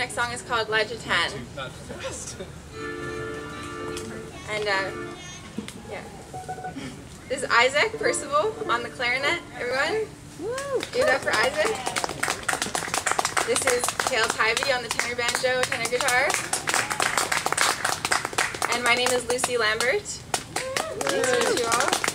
next song is called Ledge of And uh, yeah. This is Isaac Percival on the clarinet, everyone. Give it up for Isaac. This is Kale Tivey on the tenor banjo, tenor guitar. And my name is Lucy Lambert. Nice to meet you all.